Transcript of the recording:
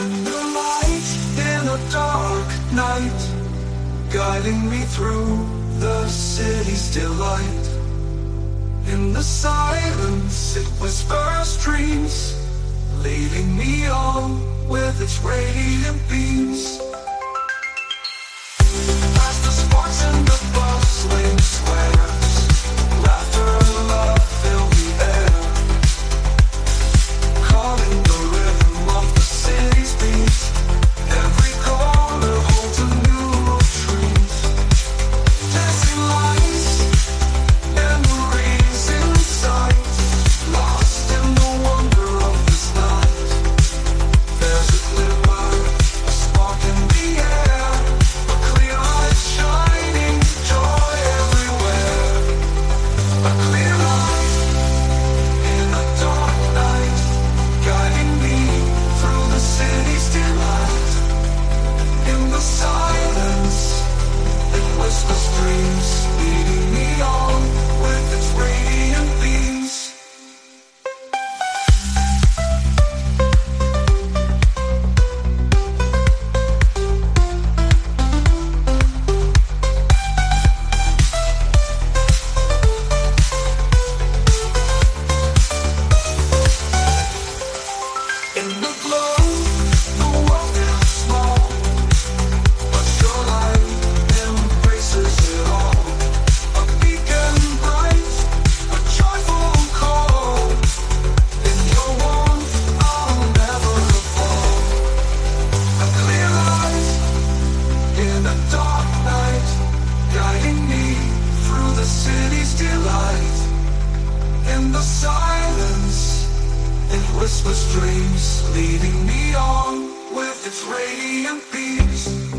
The light in a dark night, guiding me through the city's delight. In the silence, it whispers dreams, leading me on with its radiant beams. in the silence, it whispers dreams, leading me on with its radiant beams.